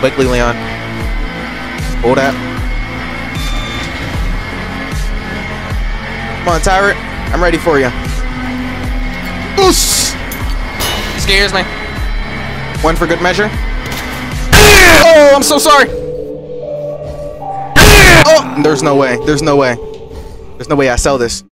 Quickly, Leon. Hold that. Come on, Tyrant. I'm ready for you. Oosh! Scares me. One for good measure. Oh, I'm so sorry. Oh, there's no way. There's no way. There's no way I sell this.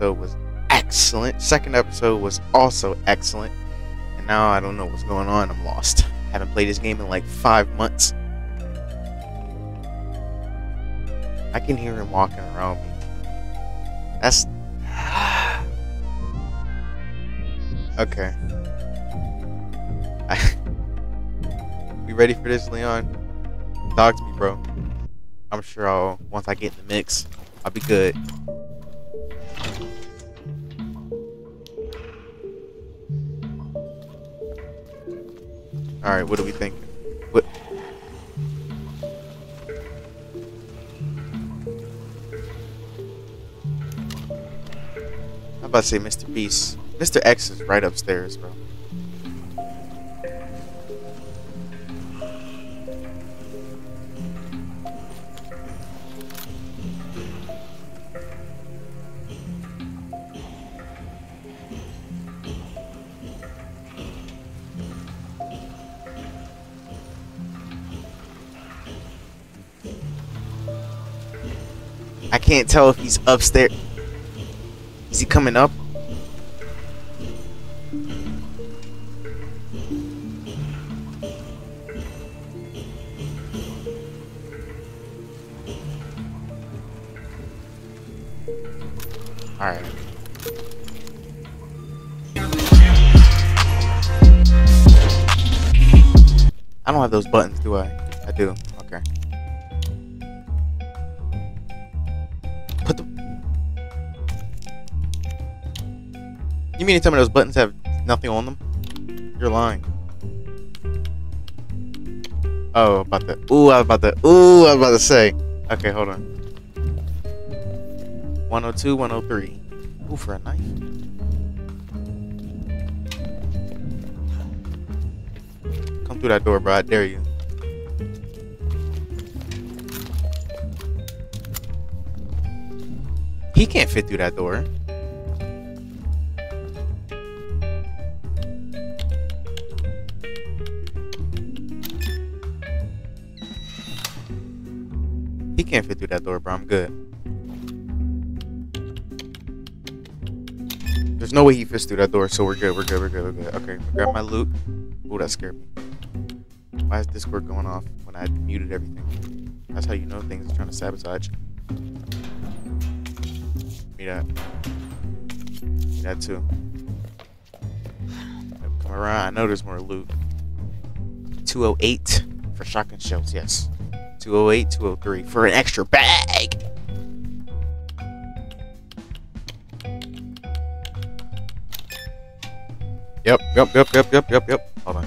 Episode was excellent. Second episode was also excellent. And now I don't know what's going on. I'm lost. Haven't played this game in like five months. I can hear him walking around me. That's okay. we ready for this, Leon? To me, bro. I'm sure I'll once I get in the mix, I'll be good. All right, what do we think? What? I'm about to say Mr. Beast. Mr. X is right upstairs, bro. Can't tell if he's upstairs. Is he coming up? Mean to tell me those buttons have nothing on them? You're lying. Oh, about that. Ooh, I was about to. Ooh, I was about to say. Okay, hold on. 102, 103. Ooh, for a knife. Come through that door, bro. I dare you. He can't fit through that door. That door, bro. I'm good. There's no way he fits through that door, so we're good. We're good. We're good. We're good. Okay, grab my loot. Ooh, that scared me. Why is Discord going off when I muted everything? That's how you know things are trying to sabotage. Me that. Me that too. Come around. I know there's more loot. 208 for shotgun shells, yes. 208, 203 for an extra bag. Yep, yep, yep, yep, yep, yep, yep. Hold on.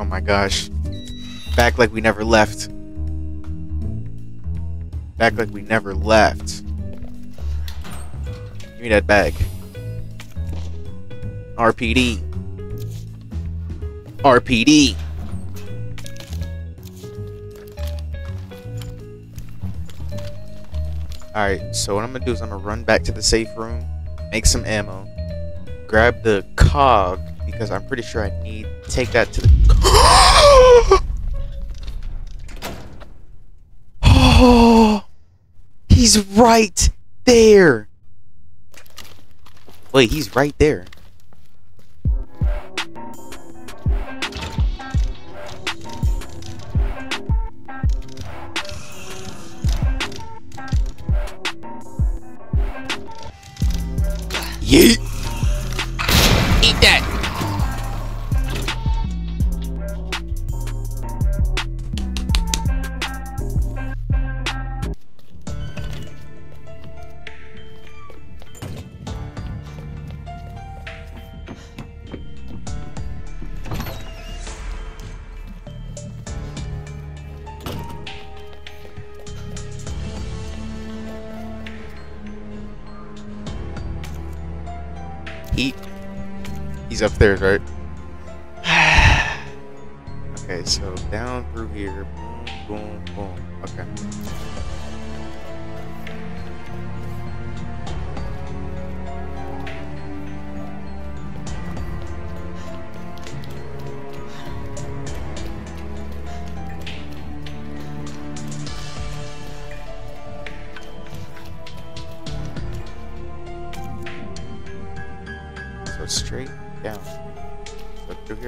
Oh my gosh. Back like we never left. Back like we never left. Give me that bag. RPD. RPD. Alright, so what I'm gonna do is I'm gonna run back to the safe room, make some ammo, grab the cog, because I'm pretty sure I need take that to the. oh! He's right there! Wait, he's right there.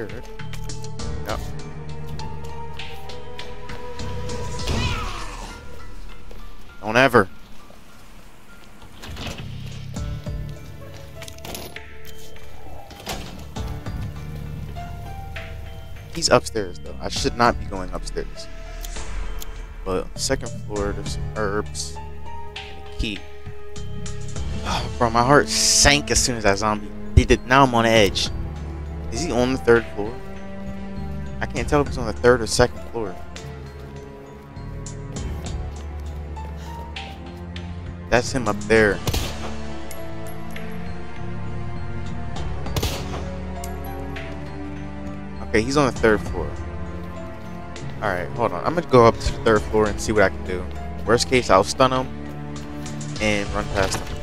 Here? Yep. Don't ever. He's upstairs though. I should not be going upstairs. But second floor, there's some herbs and a key. Bro, my heart sank as soon as that zombie did it. Now I'm on edge. Is he on the third floor? I can't tell if he's on the third or second floor. That's him up there. Okay, he's on the third floor. Alright, hold on. I'm gonna go up to the third floor and see what I can do. Worst case, I'll stun him and run past him.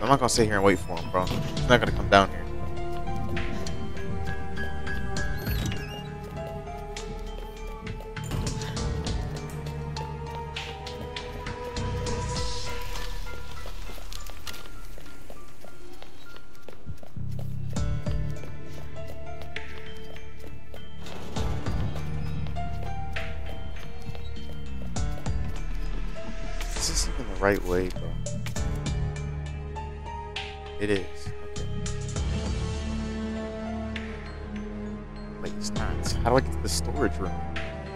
I'm not gonna sit here and wait for him, bro. He's not gonna come down here. Right way, bro? It is. Okay. Wait, it's not. How do I get to the storage room?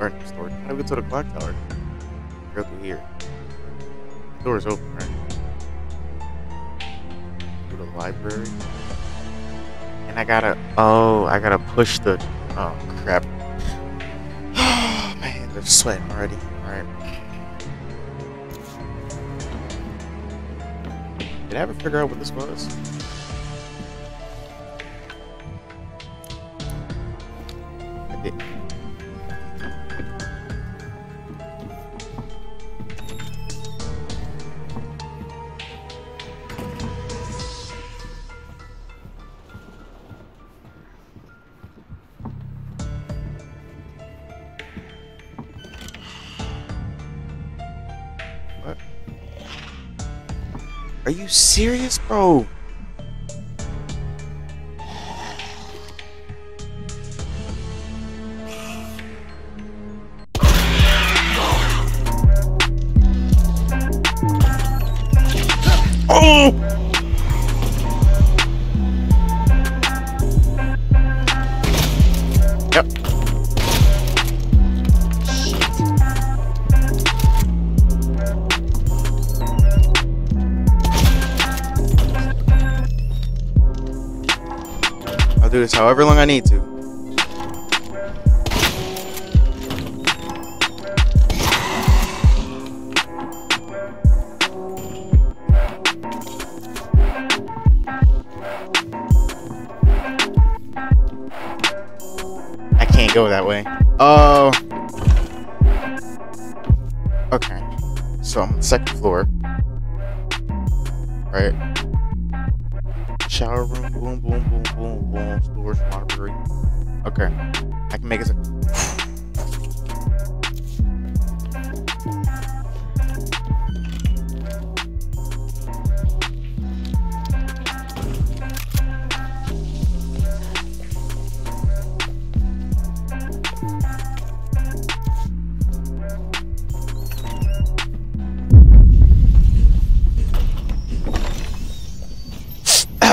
Or not storage. How do I get to the clock tower? Go through here. The door's open, right? Go to the library. And I gotta. Oh, I gotta push the. Oh, crap. Oh, man, they're sweating already. Alright. Did I ever figure out what this was? Serious, bro? However long I need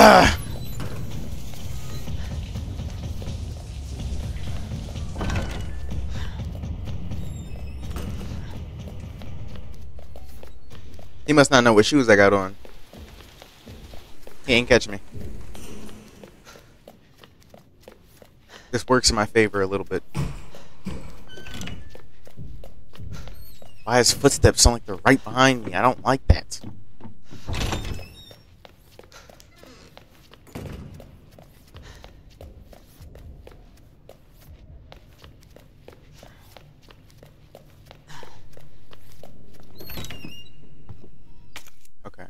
He must not know what shoes I got on. He ain't catch me. This works in my favor a little bit. Why his footsteps sound like they're right behind me? I don't like that. Okay.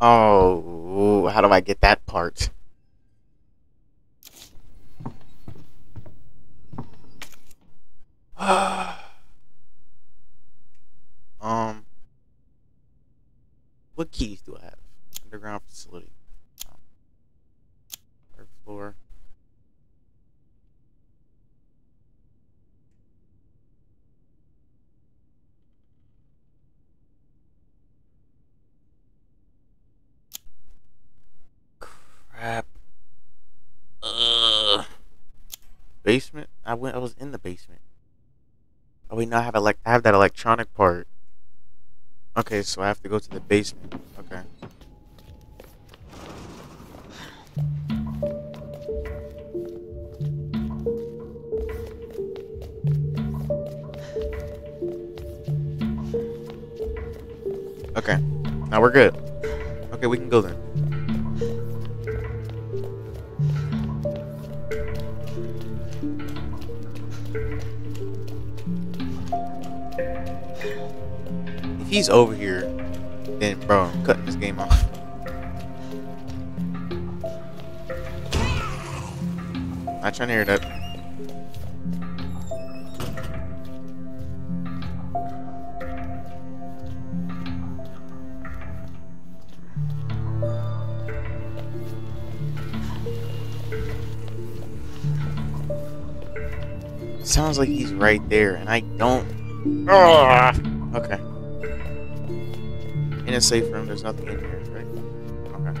Oh, how do I get that part? um, what keys do I have? Underground facility. Um, third floor. Crap. Ugh. Basement? I went. I was in the basement. Oh wait, no, I have elec I have that electronic part. Okay, so I have to go to the basement. Okay. Okay. Now we're good. Okay, we can go then. He's over here, then bro, I'm cutting this game off. Not trying to hear that. Sounds like he's right there, and I don't. Ugh. Okay. In a safe room, there's nothing in here, right? Okay.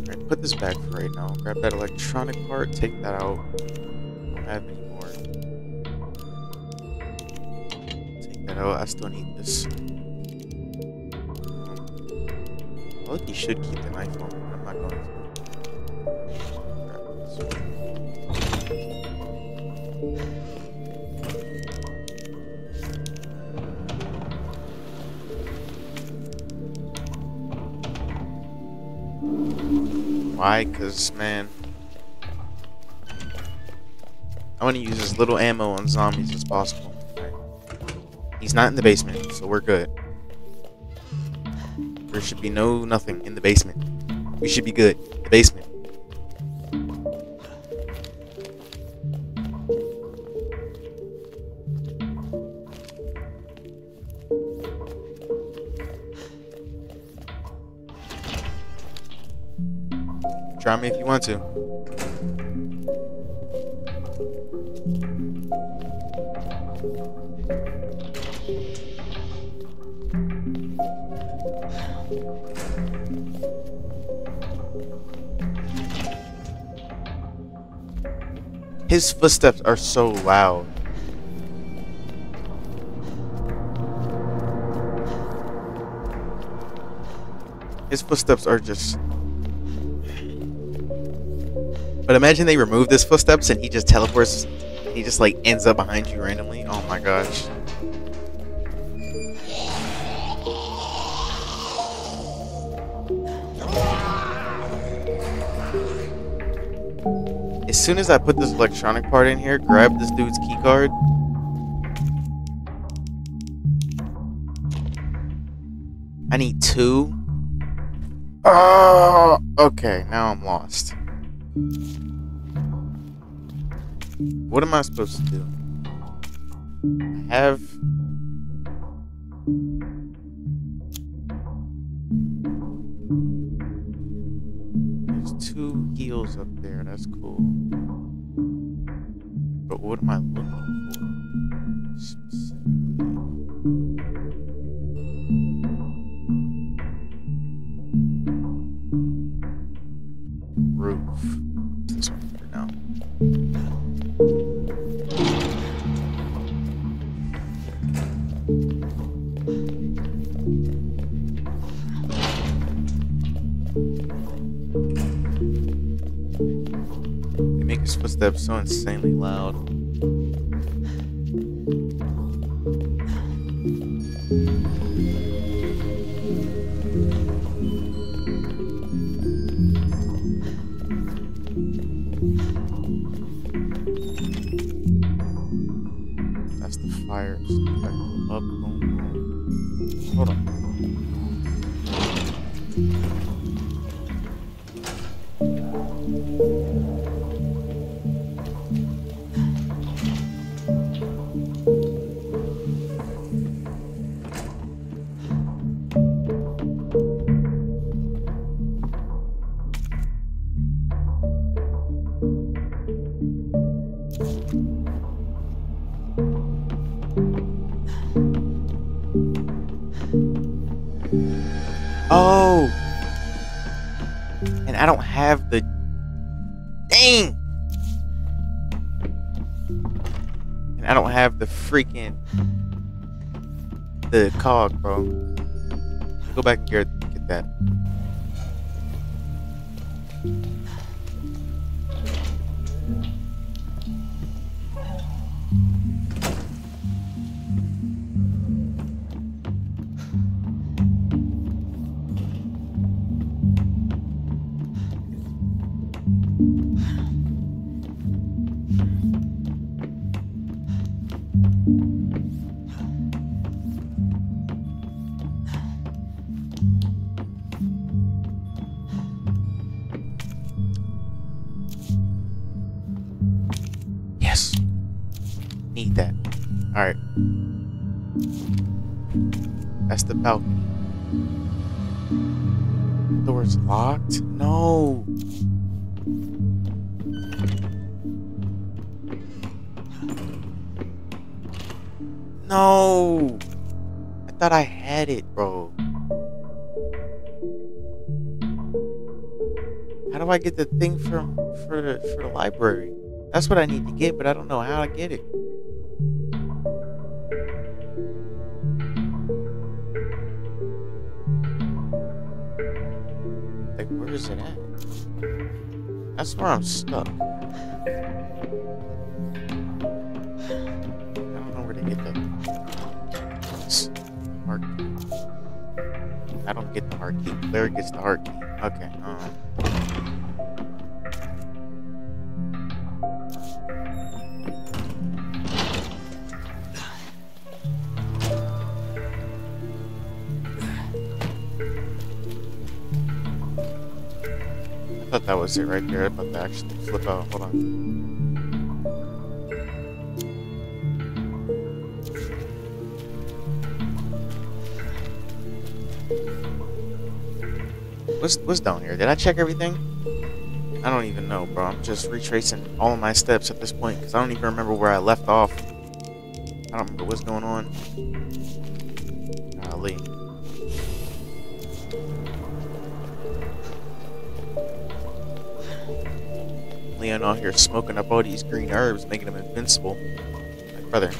Alright, put this back for right now. Grab that electronic part, take that out. Don't have any more. Take that out. I still need this. I like you should keep the knife on I'm not going to. Why? Because, man, I want to use as little ammo on zombies as possible. Alright. He's not in the basement, so we're good. There should be no nothing in the basement. We should be good. The basement. Me if you want to. His footsteps are so loud. His footsteps are just but imagine they remove this footsteps and he just teleports. He just like ends up behind you randomly. Oh my gosh. As soon as I put this electronic part in here, grab this dude's keycard. I need two. Oh, okay, now I'm lost. What am I supposed to do? I have. There's two heels up there. That's cool. But what am I looking so insanely loud. I don't have the freaking. The cog, bro. Go back and get, get that. Balcony. Door's locked? No. No. I thought I had it, bro. How do I get the thing from for the for the library? That's what I need to get, but I don't know how to get it. Is it at? That's where I'm stuck. I don't know where to get that. This heart. I don't get the heart key. Claire gets the heart key. Okay. That was it right there. I'm about to actually flip out. Hold on. What's what's down here? Did I check everything? I don't even know, bro. I'm just retracing all of my steps at this point because I don't even remember where I left off. I don't remember what's going on. Golly. Leon out here smoking up all these green herbs, making him invincible. Like, brother.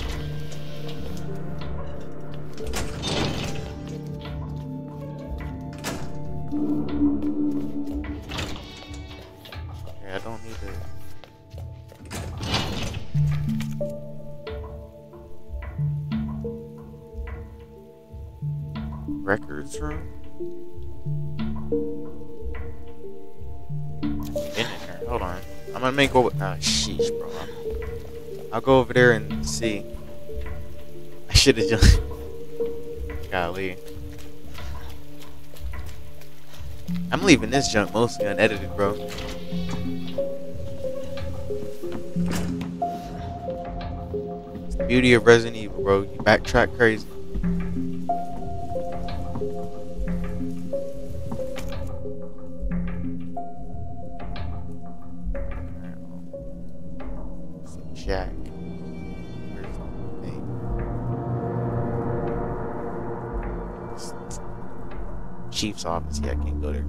Make over. Ah, sheesh, bro. I'll go over there and see. I should have just. Golly. I'm leaving this junk mostly unedited, bro. It's the beauty of Resident Evil, bro. You backtrack crazy. Jack. Where's the thing? Chief's office. Yeah, I can't go there.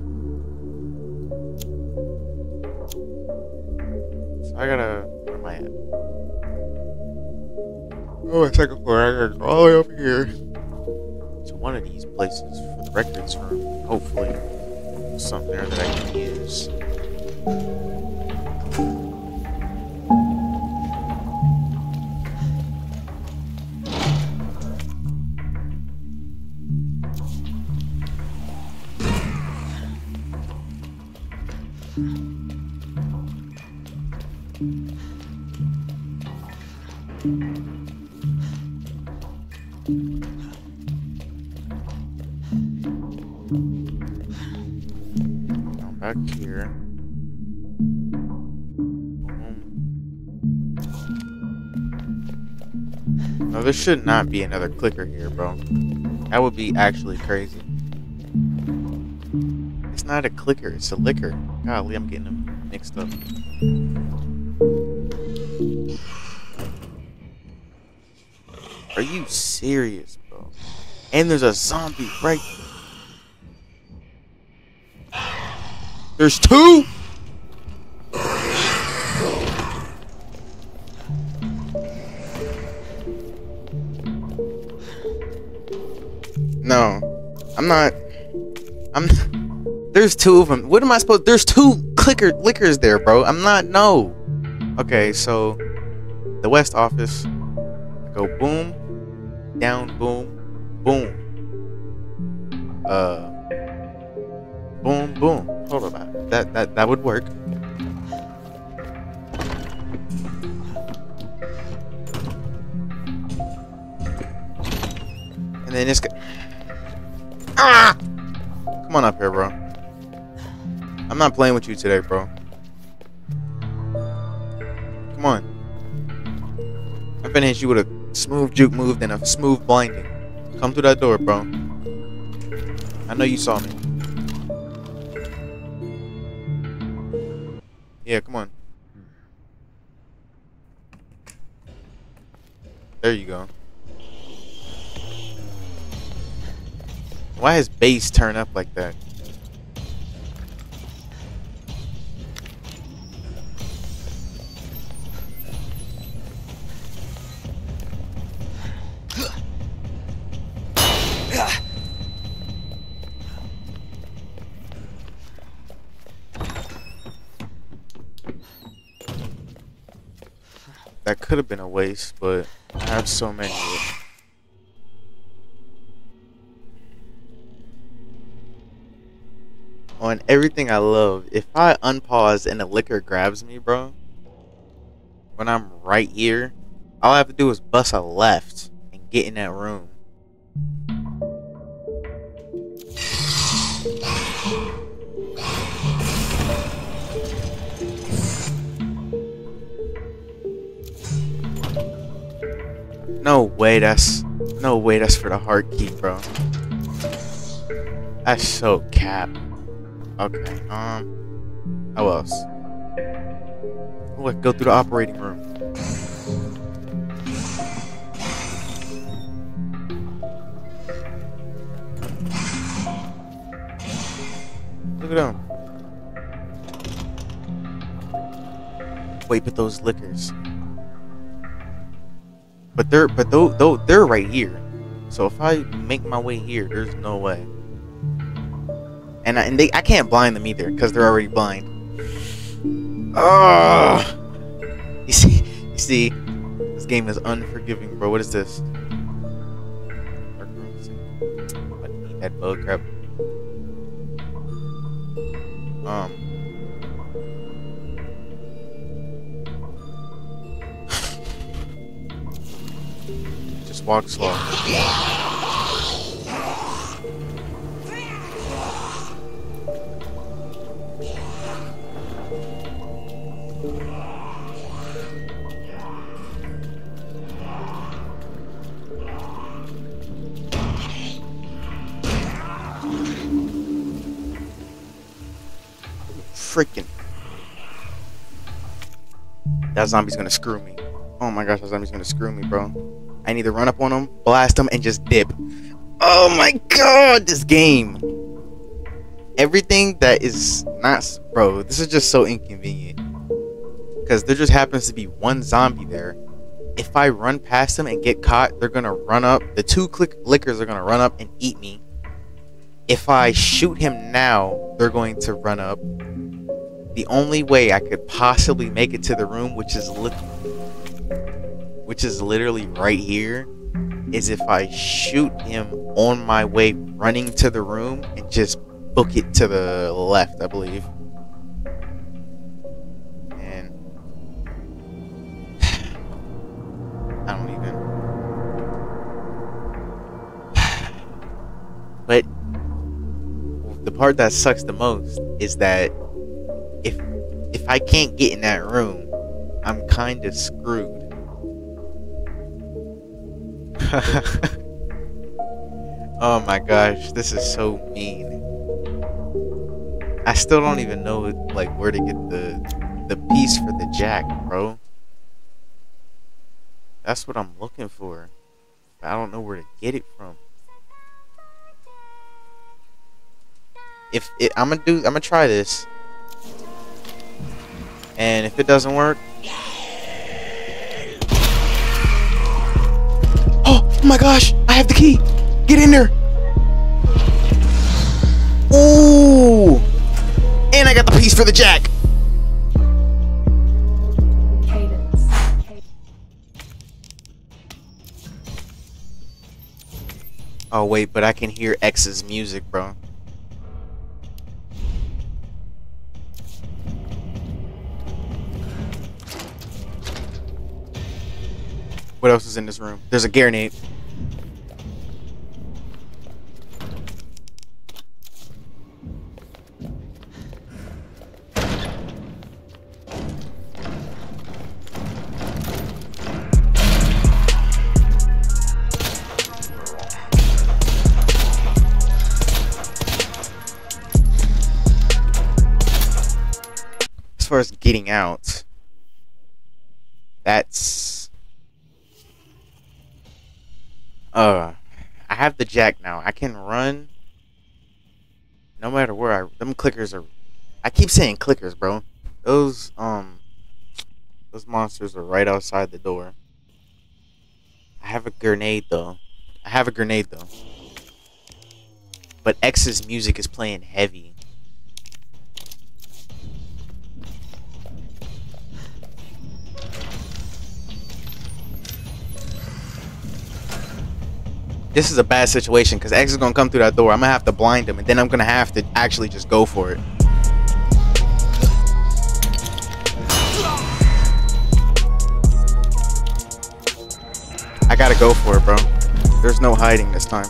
So I gotta. Where am oh, I at? Oh, my second floor. I gotta go all the way over here to one of these places for the records room. Hopefully, something there that I can use. Now back here. Boom. No, there should not be another clicker here, bro. That would be actually crazy. It's not a clicker, it's a licker. Golly, I'm getting them mixed up. You serious, bro? And there's a zombie right there. There's two? No. I'm not. I'm. There's two of them. What am I supposed? There's two clicker lickers there, bro. I'm not. No. Okay, so the West office. Go boom, down, boom, boom. Uh. Boom, boom. Hold on, that that that, would work. And then guy. Ah! Come on up here, bro. I'm not playing with you today, bro. Come on. I'm hit you with a smooth juke move and a smooth blinding. Come through that door, bro. I know you saw me. Yeah, come on. There you go. Why has bass turn up like that? That could have been a waste, but I have so many. On everything I love, if I unpause and the licker grabs me, bro, when I'm right here, all I have to do is bust a left and get in that room. No way that's no way that's for the heart key, bro. That's so cap. Okay, um how else? What go through the operating room. Look at them. Wait, but those lickers. But they're but though though they're right here. So if I make my way here, there's no way. And I, and they I can't blind them either because they're already blind. Ah! You see, you see, this game is unforgiving, bro. What is this? That bug crap. Um. Just walk slow. Freaking. That zombie's gonna screw me. Oh my gosh, that zombie's gonna screw me, bro. I need to run up on them, blast them, and just dip. Oh my god, this game. Everything that is not. Bro, this is just so inconvenient. Because there just happens to be one zombie there. If I run past them and get caught, they're gonna run up. The two click lickers are gonna run up and eat me. If I shoot him now, they're going to run up. The only way I could possibly make it to the room, which is lit which is literally right here, is if I shoot him on my way running to the room and just book it to the left, I believe. And I don't even. But the part that sucks the most is that if if I can't get in that room, I'm kind of screwed. oh my gosh, this is so mean. I still don't even know like where to get the the piece for the jack, bro. That's what I'm looking for. I don't know where to get it from. If it, I'm gonna do, I'm gonna try this, and if it doesn't work, Oh my gosh, I have the key. Get in there. Ooh. And I got the piece for the jack. Oh wait, but I can hear X's music, bro. What else is in this room? There's a grenade. As far as getting out, that's uh I have the jack now. I can run no matter where I them clickers are I keep saying clickers, bro. Those um those monsters are right outside the door. I have a grenade though. I have a grenade though. But X's music is playing heavy. This is a bad situation because X is gonna come through that door. I'm gonna have to blind him, and then I'm gonna have to actually just go for it. I gotta go for it, bro. There's no hiding this time.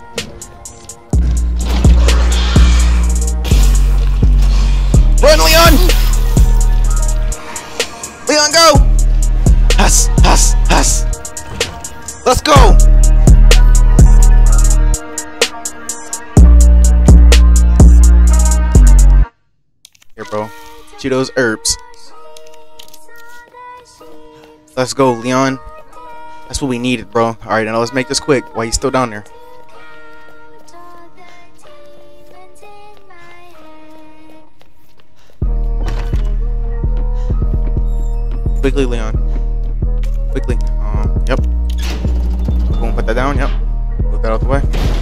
Run, Leon! Leon, go! Huss, huss, huss! Let's go! Bro. Cheetos herbs. Let's go, Leon. That's what we needed, bro. Alright, now let's make this quick while he's still down there. Quickly, Leon. Quickly. Um, yep. Boom, put that down, yep. Move that out the way.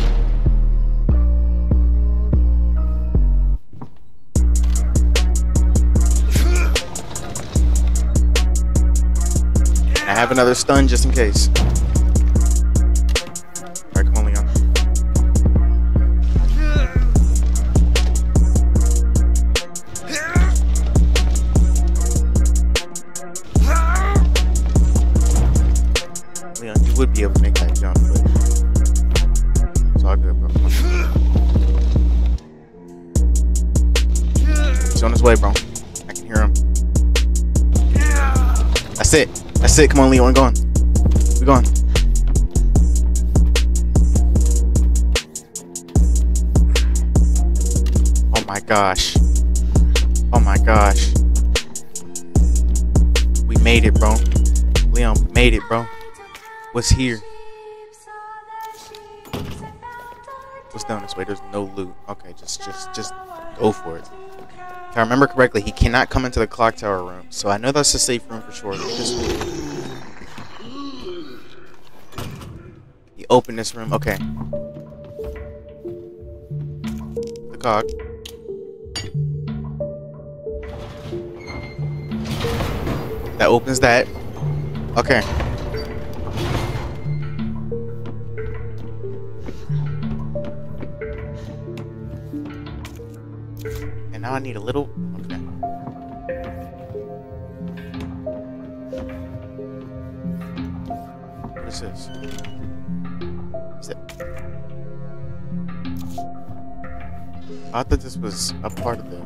I have another stun just in case. It. Come on, Leon. We're going. We're going. Oh my gosh. Oh my gosh. We made it, bro. Leon, we made it, bro. What's here? What's down this way? There's no loot. Okay, just just just go for it. If I remember correctly, he cannot come into the clock tower room. So I know that's a safe room for sure. Just- He opened this room. Okay. The cog. That opens that. Okay. And now I need a little. Okay. What is this? Is it? I thought this was a part of the.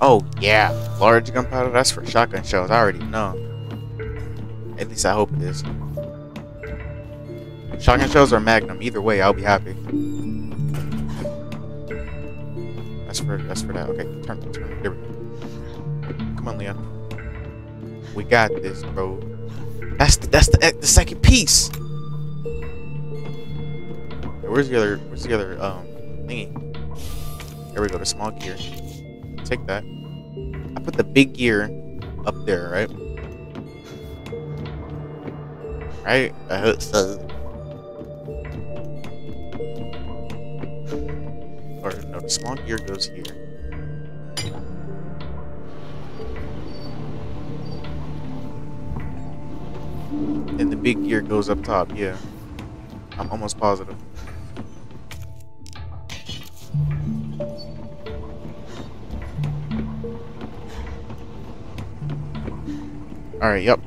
Oh yeah, large gunpowder. That's for shotgun shells. I already know. At least I hope it is. Shotgun shells or Magnum. Either way, I'll be happy. That's for that's for that. Okay, turn turn. There we go. Come on, Leon. We got this, bro. That's the that's the the second piece. Where's the other? Where's the other um thingy? There we go. The small gear. Take that. I put the big gear up there, right? Right? I hope so. Or no, the small gear goes here. And the big gear goes up top, yeah. I'm almost positive. Alright, yep.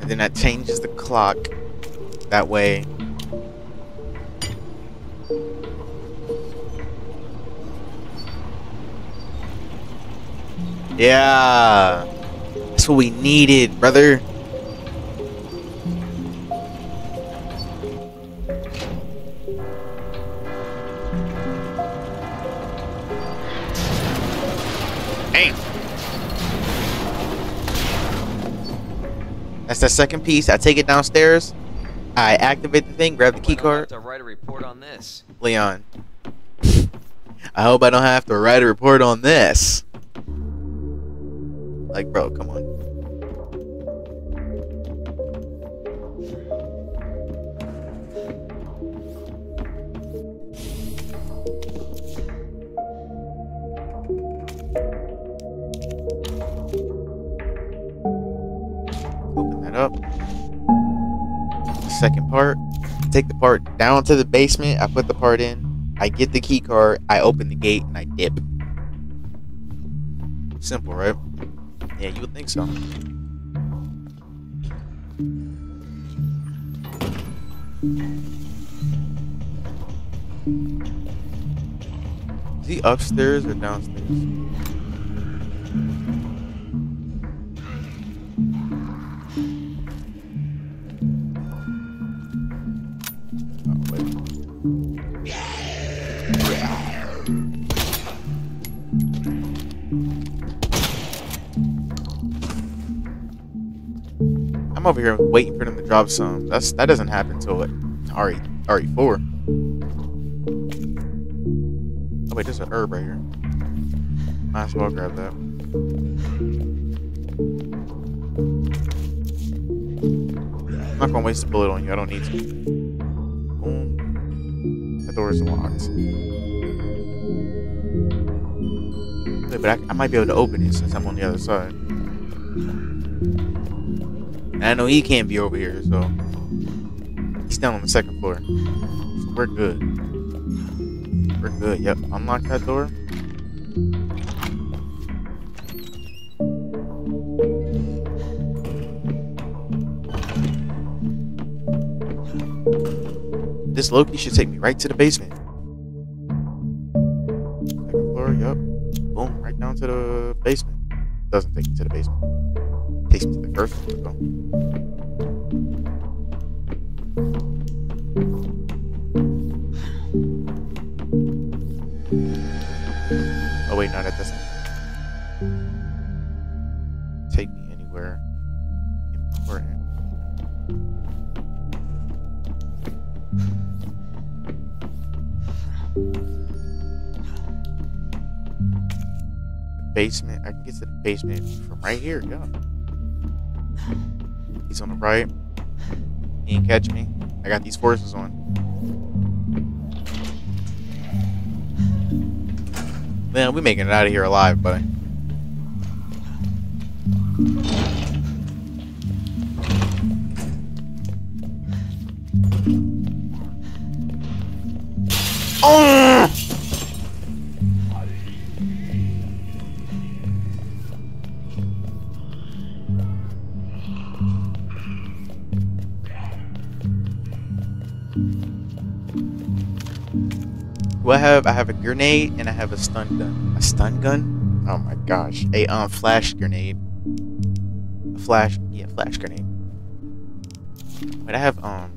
And then that changes the clock. That way. Yeah. That's what we needed, brother. Hey. That's the second piece. I take it downstairs. I activate the thing, grab the key Hope I don't have card. To write a report on this. Leon. I hope I don't have to write a report on this. Like, bro, come on. Open that up. Second part. Take the part down to the basement. I put the part in. I get the key card. I open the gate and I dip. Simple, right? Yeah, you would think so. Is he upstairs or downstairs? I'm over here waiting for them to drop some. That's that doesn't happen till what? RE RE four. Oh wait, there's an herb right here. Might as well grab that. I'm not gonna waste a bullet on you. I don't need to. Boom. The is locked. Wait, but I, I might be able to open it since I'm on the other side. I know he can't be over here, so he's down on the second floor. We're good. We're good. Yep. Unlock that door. This Loki should take me right to the basement. Right here. Yeah. He's on the right. He ain't catch me. I got these forces on. Man, we making it out of here alive, buddy. I have? I have a grenade and I have a stun gun. A stun gun? Oh my gosh! A um flash grenade. A flash, yeah, flash grenade. But I have um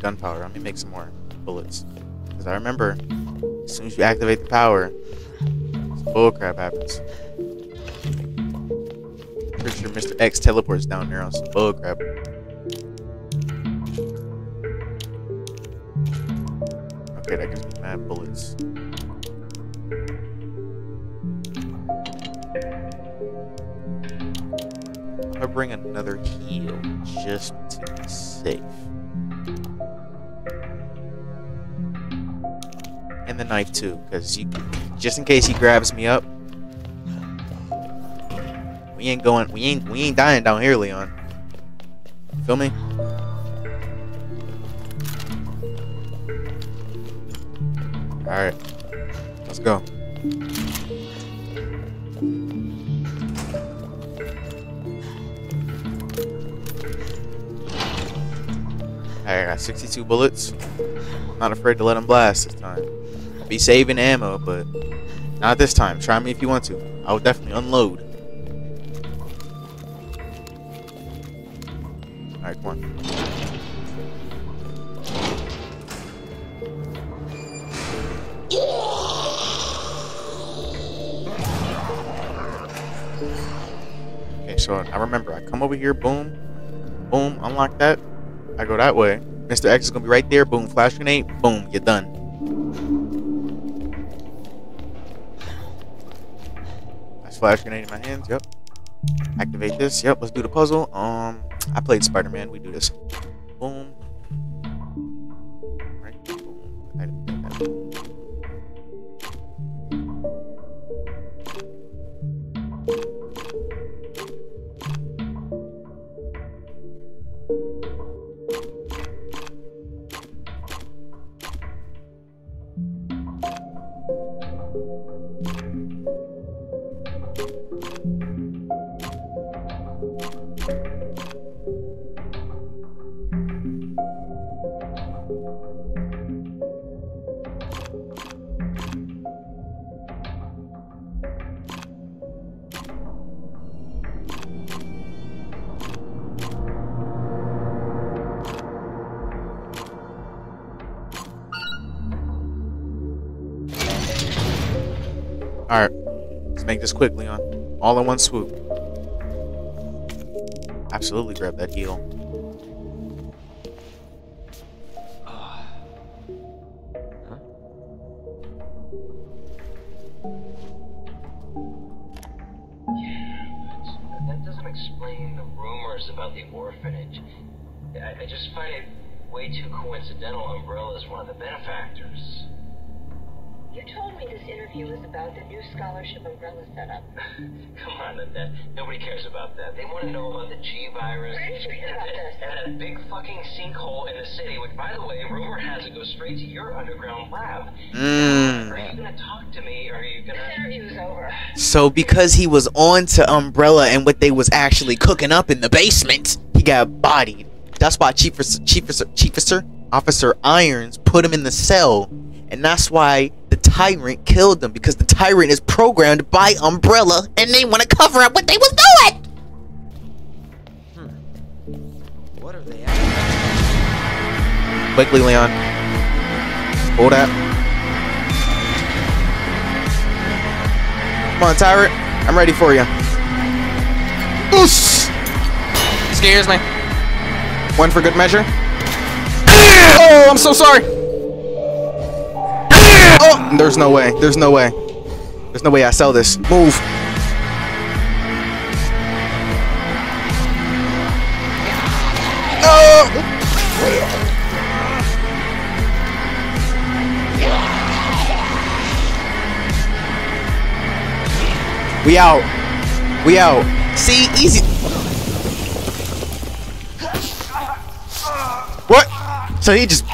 gunpowder. Let me make some more bullets. Because I remember, as soon as you activate the power, bullcrap happens. Pretty sure Mr. X teleports down there on some bullcrap. Okay, that gives mad bullets. I bring another heal just to be safe. And the knife too, because you just in case he grabs me up. We ain't going we ain't we ain't dying down here, Leon. Feel me? Alright. Let's go. I got 62 bullets. Not afraid to let them blast this time. Be saving ammo, but not this time. Try me if you want to. I will definitely unload. Come over here, boom, boom, unlock that. I go that way. Mr. X is gonna be right there, boom, flash grenade, boom, you're done. Nice flash grenade in my hands, yep. Activate this, yep, let's do the puzzle. Um I played Spider-Man, we do this. Make this quick, Leon. All in one swoop. Absolutely grab that heal. Interview was about the new scholarship umbrella setup. Come on, that, that nobody cares about that. They want to know about the G virus Where did you hear and, about this? and that big fucking sinkhole in the city, which, by the way, rumor has it goes straight to your underground lab. Mm. Are you gonna talk to me? Or are you gonna? interview's over. So because he was on to Umbrella and what they was actually cooking up in the basement, he got bodied. That's why Chief Officer, Chief Officer, Chief Officer, Officer Irons put him in the cell, and that's why the Tyrant killed them because the Tyrant is programmed by Umbrella, and they want to cover up what they was doing. Hmm. What are they at? Quickly, Leon. Hold that. Come on, Tyrant. I'm ready for you. Oos! Scares me. One for good measure. Oh, I'm so sorry. Oh, there's no way. There's no way. There's no way I sell this. Move. Oh! We out. We out. See, easy. What? So he just.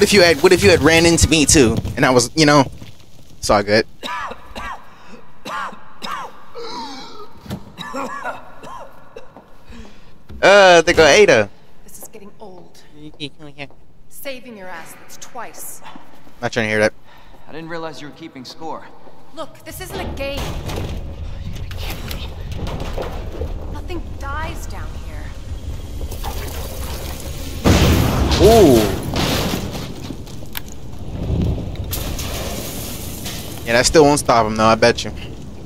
What if you had? What if you had ran into me too, and I was, you know, it's all good. Uh, they go Ada. This is getting old. Saving your ass, that's twice. Not trying to hear that. I didn't realize you were keeping score. Look, this isn't a game. Nothing dies down here. Ooh. Yeah, that still won't stop him, though. I bet you.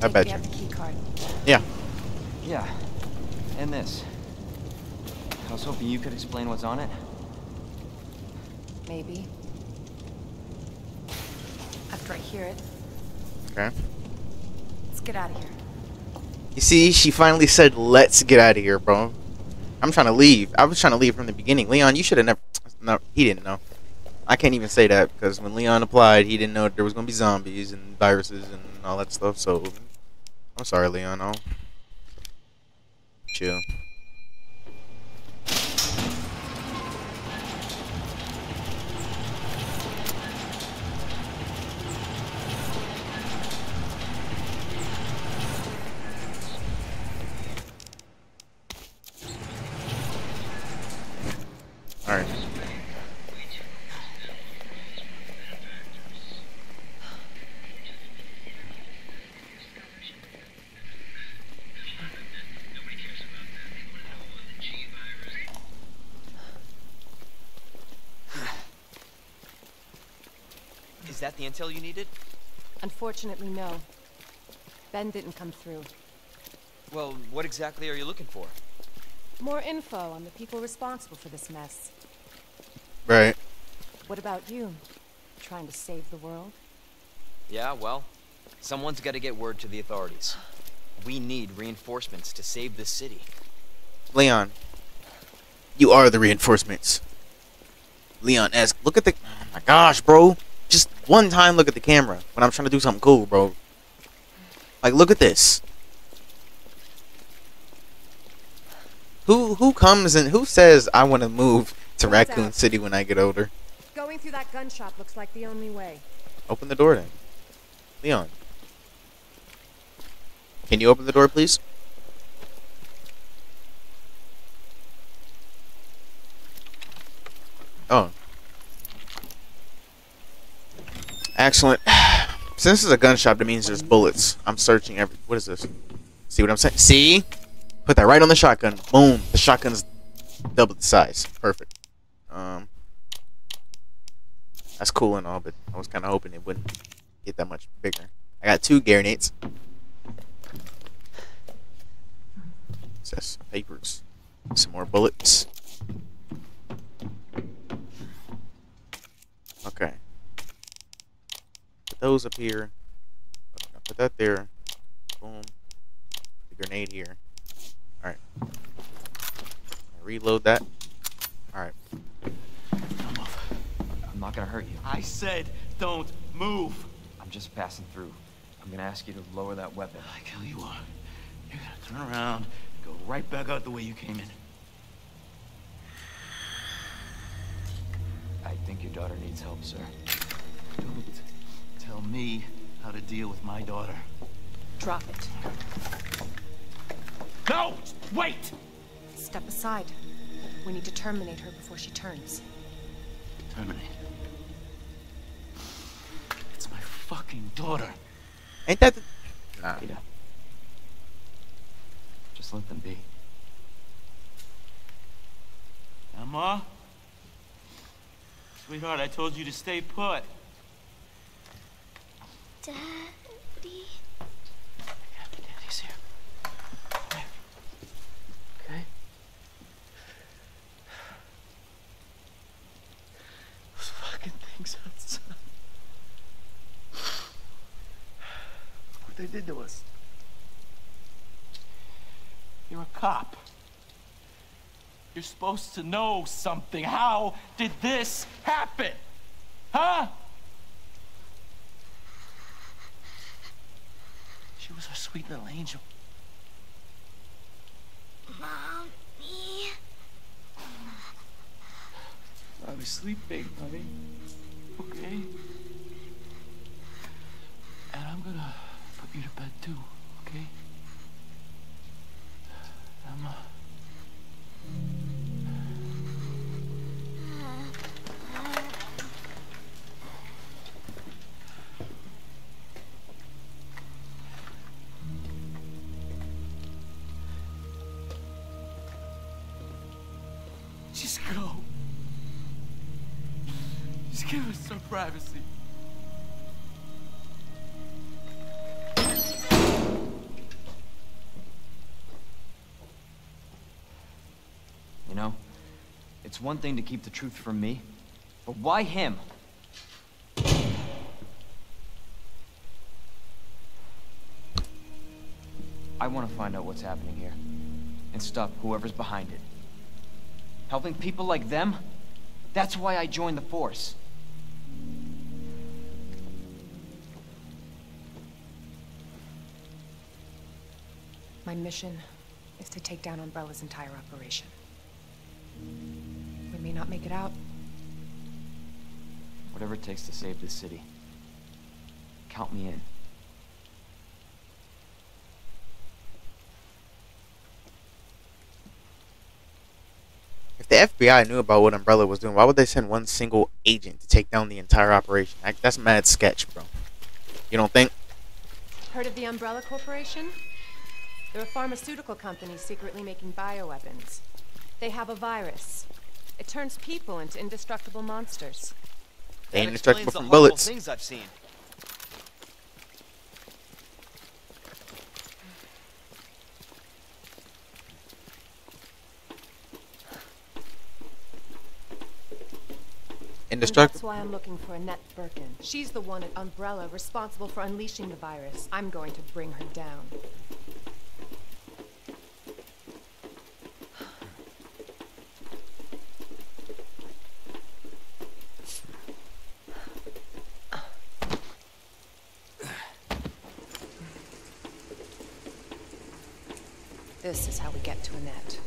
I bet you. out the key card. Yeah. Yeah. And this. I was hoping you could explain what's on it. Maybe. After I hear it, Okay. let's get out of here. You see, she finally said, "Let's get out of here, bro." I'm trying to leave. I was trying to leave from the beginning. Leon, you should have never. No, he didn't know. I can't even say that because when Leon applied, he didn't know there was gonna be zombies and viruses and all that stuff. So, I'm sorry, Leon. I'll chill. All right. Is that the intel you needed? Unfortunately, no. Ben didn't come through. Well, what exactly are you looking for? More info on the people responsible for this mess. Right. What about you? Trying to save the world? Yeah, well, someone's got to get word to the authorities. We need reinforcements to save this city. Leon, you are the reinforcements. Leon esque. Look at the. Oh my gosh, bro. Just one time look at the camera when I'm trying to do something cool, bro. Like, look at this. Who who comes and who says I want to move to Lights Raccoon out. City when I get older? Going through that gun shop looks like the only way. Open the door then. Leon. Can you open the door, please? Oh. Excellent. Since this is a gun shop, that means there's bullets. I'm searching every. What is this? See what I'm saying? See? Put that right on the shotgun. Boom. The shotgun's double the size. Perfect. Um. That's cool and all, but I was kind of hoping it wouldn't get that much bigger. I got two grenades. Says papers. Some more bullets. Okay. Put those up here. Put that there. Boom. The grenade here. Alright. reload that. All right. Don't move. I'm not gonna hurt you. I said don't move. I'm just passing through. I'm gonna ask you to lower that weapon. I kill you are. You're gonna turn around, and go right back out the way you came in. I think your daughter needs help, sir. Don't tell me how to deal with my daughter. Drop it. No! Wait! Step aside. We need to terminate her before she turns. Terminate. It's my fucking daughter. Ain't that the... Nah. Peter. Just let them be. Emma? Sweetheart, I told you to stay put. Daddy. Daddy's here. Come here. Okay? Those fucking things outside. What they did to us. You're a cop. You're supposed to know something. How did this happen? Huh? She was our sweet little angel. Mommy. I was sleeping, honey. Okay? And I'm gonna put you to bed too, okay? Emma. Just uh, privacy. You know, it's one thing to keep the truth from me, but why him? I want to find out what's happening here and stop whoever's behind it. Helping people like them? That's why I joined the Force. My mission is to take down Umbrella's entire operation. We may not make it out. Whatever it takes to save this city. Count me in. If the FBI knew about what Umbrella was doing, why would they send one single agent to take down the entire operation? That's mad sketch, bro. You don't think? Heard of the Umbrella Corporation? They're a pharmaceutical company secretly making bioweapons. They have a virus. It turns people into indestructible monsters. They ain't indestructible from bullets. things I've seen. And Indestructible. that's why I'm looking for Annette Birkin. She's the one at Umbrella responsible for unleashing the virus. I'm going to bring her down. This is how we get to Annette.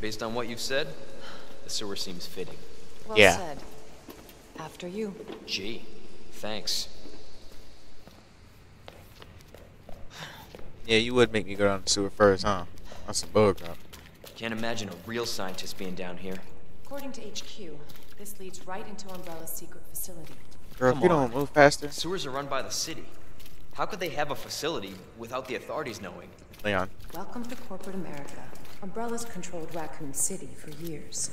Based on what you've said, the sewer seems fitting. Well Yeah. said. After you. Gee, thanks. Yeah, you would make me go down the sewer first, huh? That's a bug crap. Can't imagine a real scientist being down here. According to HQ, this leads right into Umbrella's secret facility. Girl, if Come you on. don't move faster, Sewers are run by the city. How could they have a facility without the authorities knowing? Leon. Welcome to corporate America. Umbrella's controlled Raccoon City for years.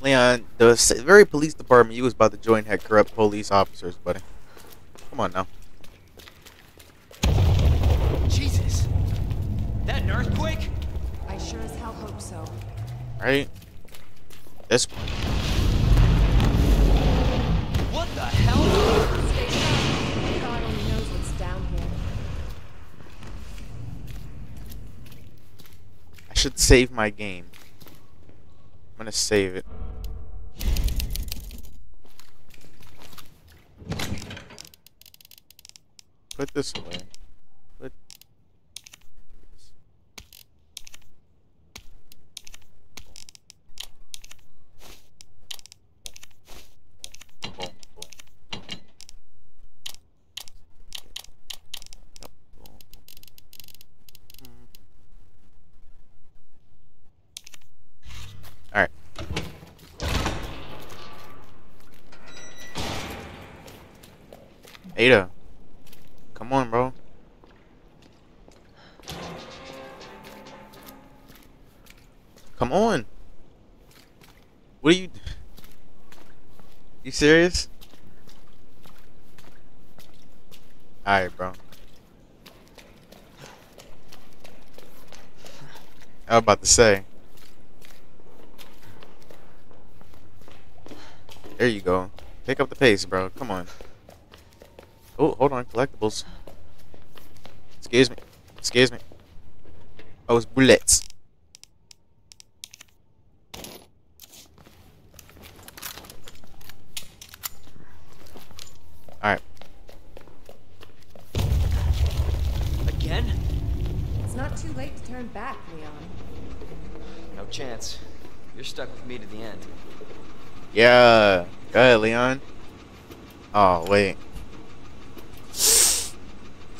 Leon, the very police department you was about to join had corrupt police officers, buddy. Come on now. Jesus! That an earthquake? I sure as hell hope so. Right? This one. Should save my game. I'm gonna save it. Put this away. Put. Boom, boom. Yep, boom. Alright. Ada. Come on, bro. Come on. What are you... You serious? Alright, bro. I was about to say. There you go. Pick up the pace, bro. Come on. Oh, hold on. Collectibles. Excuse me. Excuse me. Oh, it's bullets. Alright. Again? It's not too late to turn back, Leon. No chance. You're stuck with me to the end. Yeah. Go ahead, Leon. Oh, wait.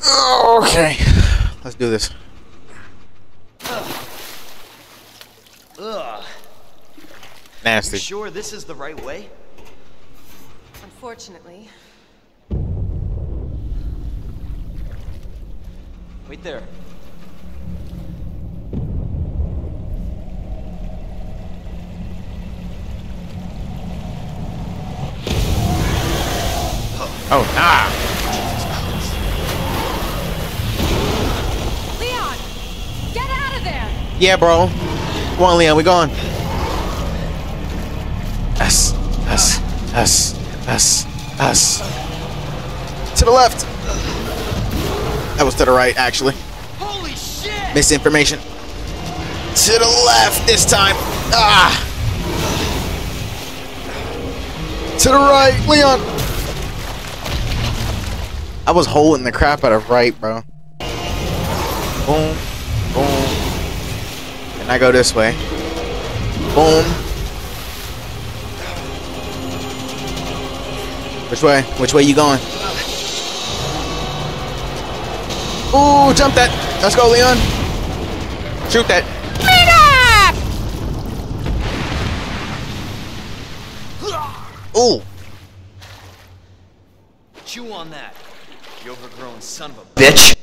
Okay. Let's do this. Ugh. Nasty. You sure this is the right way? Unfortunately, Wait there. Oh, nah. Yeah, bro. Come on, Leon. We going. Us. Us. Us. Us. Us. To the left. That was to the right, actually. Holy shit! Misinformation. To the left this time. Ah. To the right, Leon. I was holding the crap out of right, bro. Boom. Boom. And I go this way. Boom. Which way? Which way you going? Ooh, jump that. Let's go, Leon. Shoot that. Ooh. Chew on that, you overgrown son of a bitch.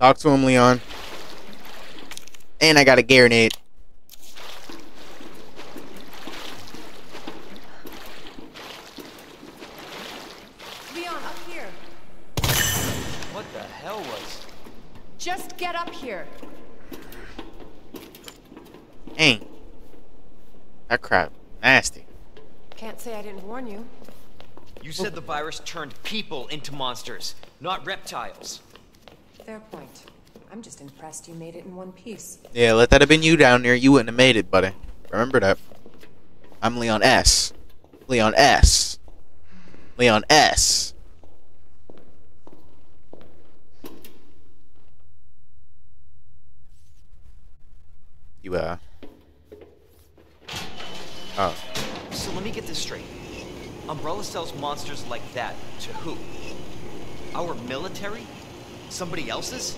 Talk to him, Leon. And I got a Garanate. Leon, up here. What the hell was? Just get up here. Dang. That crap. Nasty. Can't say I didn't warn you. You said the virus turned people into monsters, not reptiles. Fair point. I'm just impressed you made it in one piece. Yeah, let that have been you down there. You wouldn't have made it, buddy. Remember that. I'm Leon S. Leon S. Leon S. You, uh. Oh. So let me get this straight. Umbrella sells monsters like that to who? Our military? Somebody else's?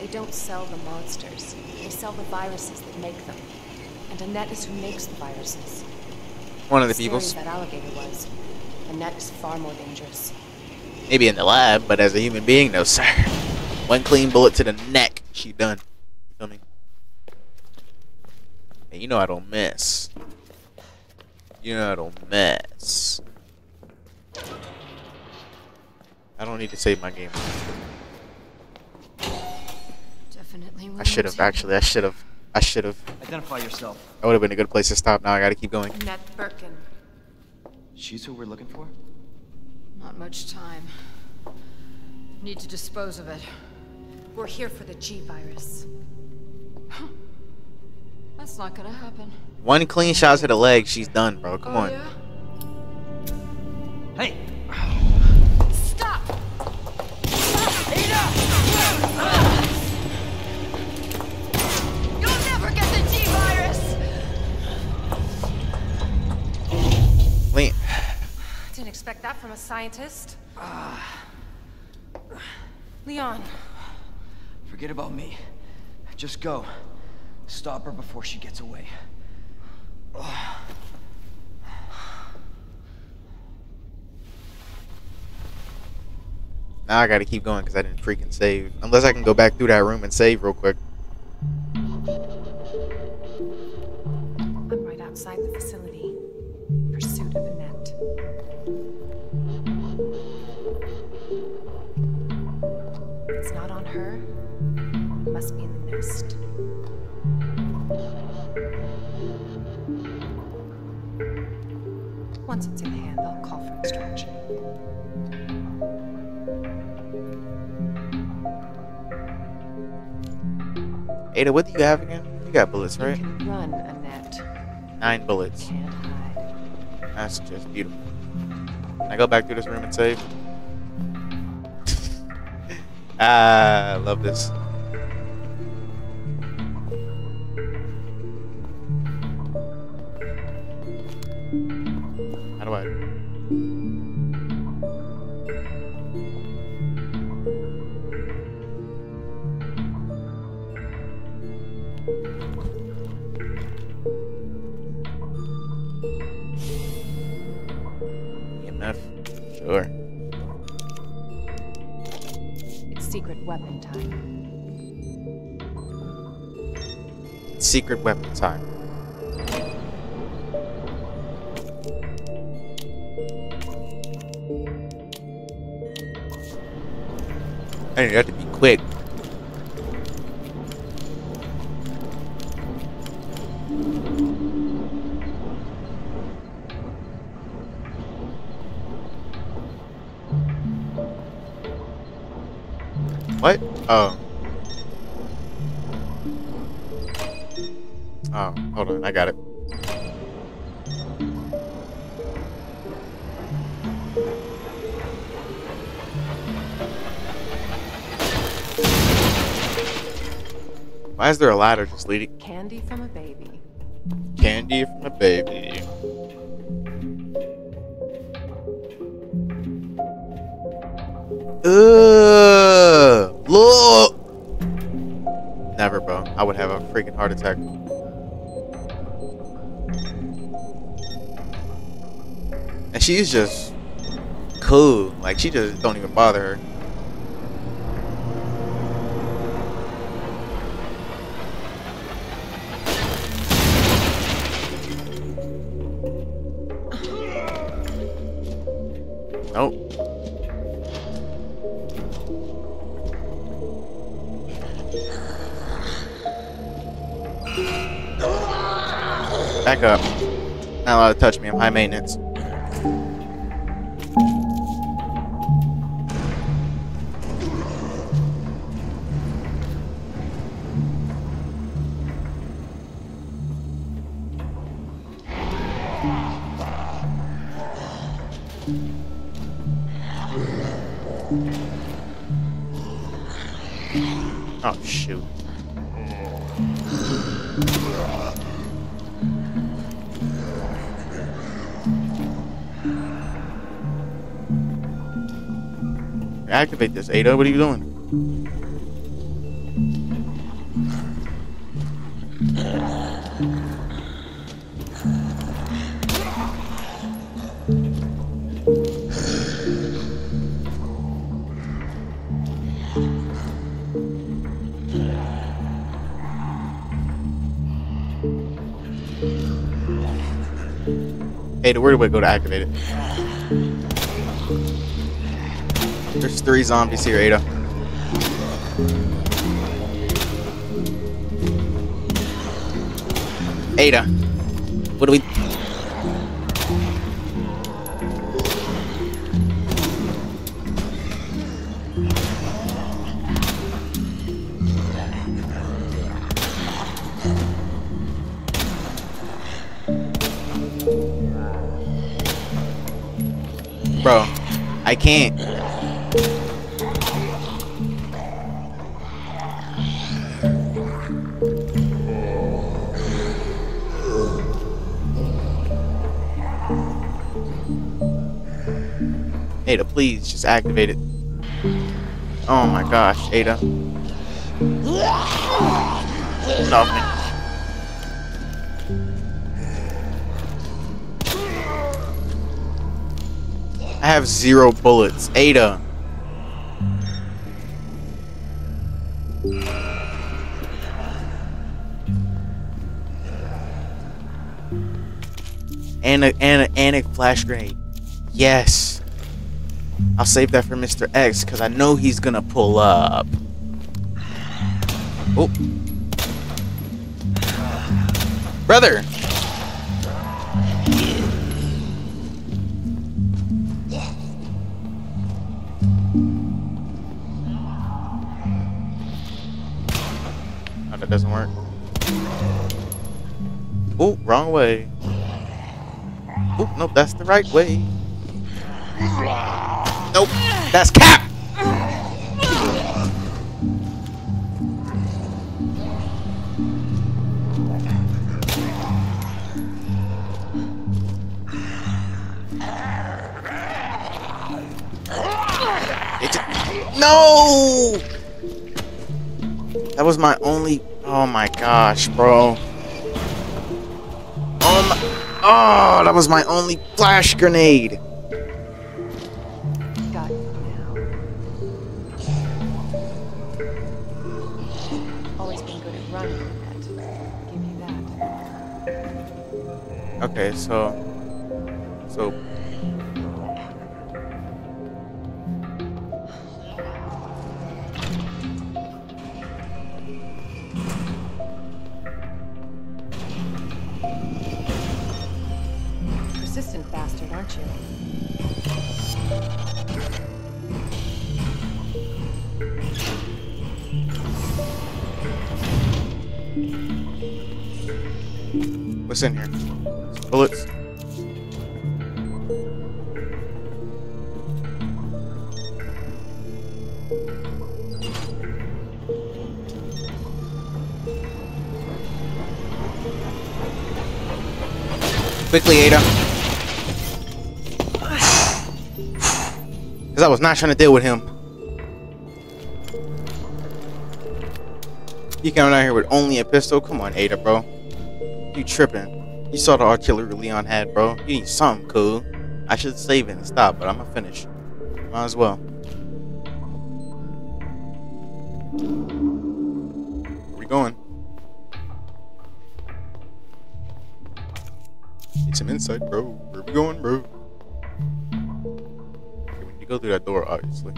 They don't sell the monsters. They sell the viruses that make them. And Annette is who makes the viruses. One of the Scary peoples. that alligator was. Annette is far more dangerous. Maybe in the lab, but as a human being, no, sir. One clean bullet to the neck, she done. You feel me? And you know I don't miss. You know I don't miss. I don't need to save my game. Definitely. I should have actually. I should have. I should have. Identify yourself. That would have been a good place to stop. Now I gotta keep going. Annette Birkin. She's who we're looking for? Not much time. Need to dispose of it. We're here for the G virus. That's not gonna happen. One clean shot to the leg, she's done, bro. Come oh, on. Yeah? Hey, expect that from a scientist. Uh, Leon, forget about me. Just go. Stop her before she gets away. Now I gotta keep going because I didn't freaking save. Unless I can go back through that room and save real quick. I'm right outside the facility. Must be in the nest. Once it's in hand, I'll call for extraction. Ada, what do you have again? You got bullets, You right? can run, Annette. Nine bullets. Can't hide. That's just beautiful. Can I go back through this room and save? ah, I love this. Secret weapon time. I need to be quick. There a ladder just leading? Candy from a baby. Candy from a baby. Ugh, look. Never, bro. I would have a freaking heart attack. And she's just cool. Like she just don't even bother her. Back up. Not allowed to touch me. I'm high maintenance. Ada. What are you doing? Ada, where do we go to activate it? three zombies here, Ada. Ada, what do we... Bro, I can't. Ada, please just activate it. Oh my gosh, Ada. Nothing. I have zero bullets. Ada. And a, and a, and a flash grenade. Yes. I'll save that for Mr. X because I know he's gonna pull up. Oh. Brother! Oh, that doesn't work. Oh, wrong way. Nope, that's the right way. Nope, that's Cap! No! That was my only. Oh my gosh, bro. Oh. That was my only flash grenade. Okay, you Persistent bastard, aren't you? What's in here? Bullets. Quickly, Ada. Because I was not trying to deal with him. You coming out here with only a pistol? Come on, Ada, bro. You tripping. You saw the artillery Leon had, bro. You need something cool. I should save it and stop, but I'm gonna finish. Might as well. Where we going? Need some insight, bro. Where we going, bro? Go through that door, obviously.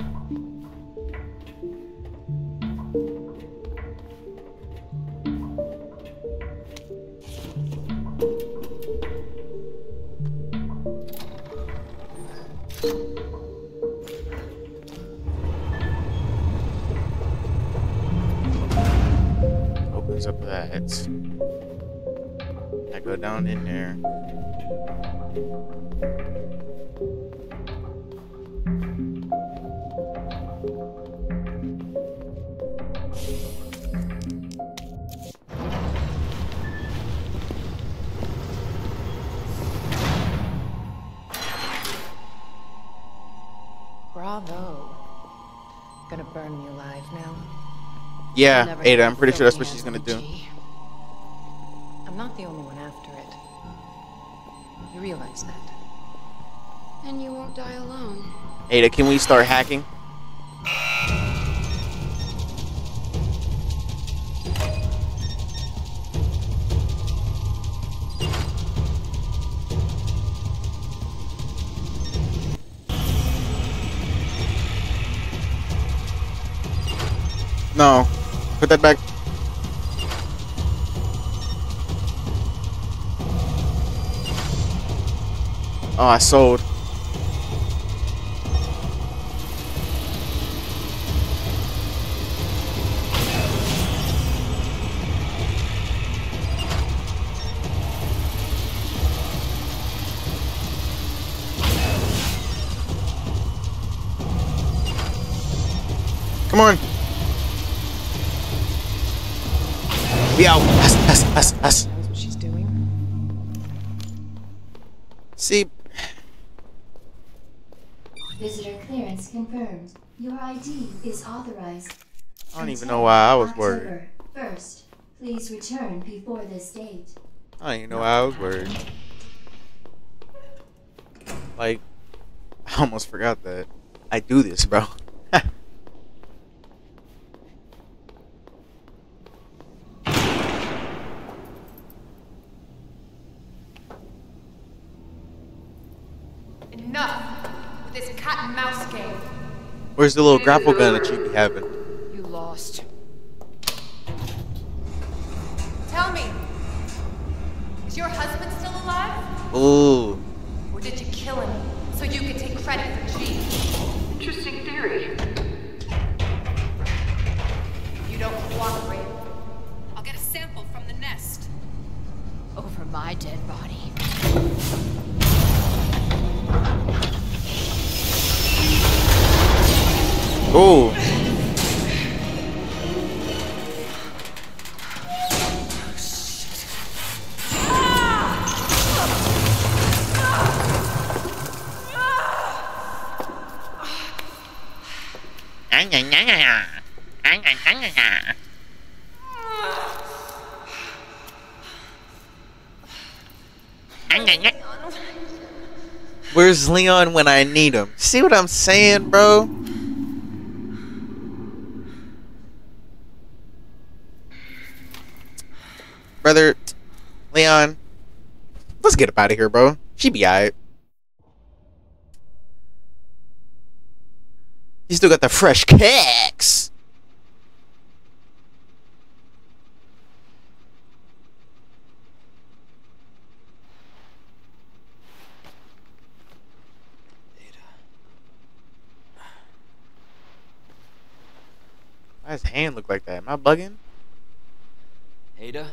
Opens up that. I go down in there. Bravo. Gonna burn me alive now. Yeah, Ada, I'm pretty sure that's what she's gonna do. I'm not the only one after it. You realize that? And you won't die alone. Ada, can we start hacking? No. Put that back. Oh, I sold. Come on. Know why I was worried first please return before this date i don't know why I was worried. Like, I almost forgot that. I do this, bro. Enough with this cat and mouse game. Where's the little grapple gun that you be having? You lost. Tell me, is your husband still alive? Ooh. Or did you kill him so you could take credit for G? Interesting theory. You don't cooperate. I'll get a sample from the nest. Over my dead body. Ooh. Where's Leon when I need him? See what I'm saying, bro? Brother, Leon, let's get up out of here, bro. She be alright. You still got the fresh kicks. Why his hand look like that? Am I bugging? Ada?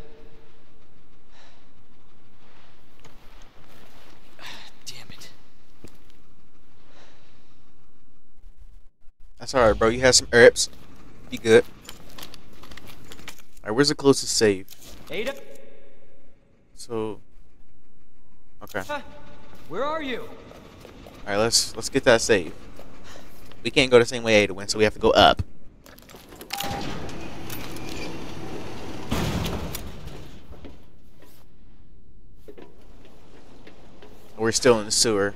Damn it. That's alright, bro. You had some herbs. Be good. Alright, where's the closest save? Ada? So Okay. Where are you? Alright, let's let's get that save. We can't go the same way Ada went, so we have to go up. We're still in the sewer.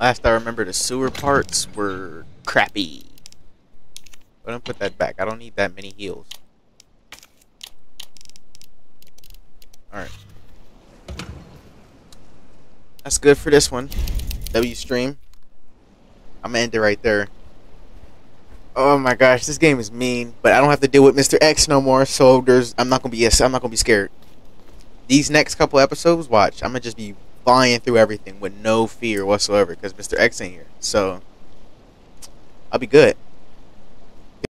Last I remember, the sewer parts were crappy. But don't put that back. I don't need that many heals. Alright. That's good for this one. W stream. I'm gonna end it right there. Oh my gosh, this game is mean, but I don't have to deal with Mr. X no more, so there's I'm not gonna be yes, I'm not gonna be scared. These next couple episodes, watch, I'm gonna just be flying through everything with no fear whatsoever because Mr. X ain't here. So I'll be good.